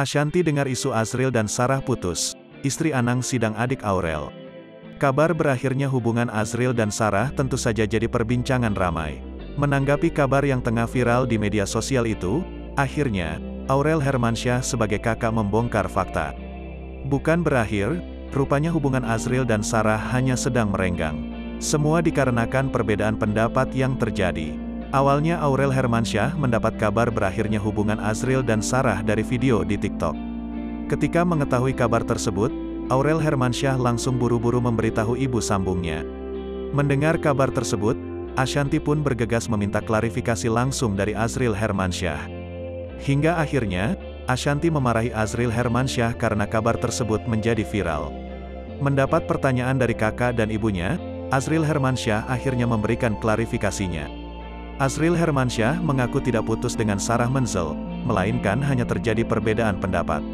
Ashanti dengar isu Azril dan Sarah putus. Istri Anang sidang adik Aurel. Kabar berakhirnya hubungan Azril dan Sarah tentu saja jadi perbincangan ramai. Menanggapi kabar yang tengah viral di media sosial itu, akhirnya, Aurel Hermansyah sebagai kakak membongkar fakta. Bukan berakhir, rupanya hubungan Azril dan Sarah hanya sedang merenggang. Semua dikarenakan perbedaan pendapat yang terjadi. Awalnya Aurel Hermansyah mendapat kabar berakhirnya hubungan Azril dan Sarah dari video di TikTok. Ketika mengetahui kabar tersebut, Aurel Hermansyah langsung buru-buru memberitahu ibu sambungnya. Mendengar kabar tersebut, Ashanti pun bergegas meminta klarifikasi langsung dari Azril Hermansyah. Hingga akhirnya, Ashanti memarahi Azril Hermansyah karena kabar tersebut menjadi viral. Mendapat pertanyaan dari kakak dan ibunya, Azril Hermansyah akhirnya memberikan klarifikasinya. Azril Hermansyah mengaku tidak putus dengan Sarah Menzel, melainkan hanya terjadi perbedaan pendapat.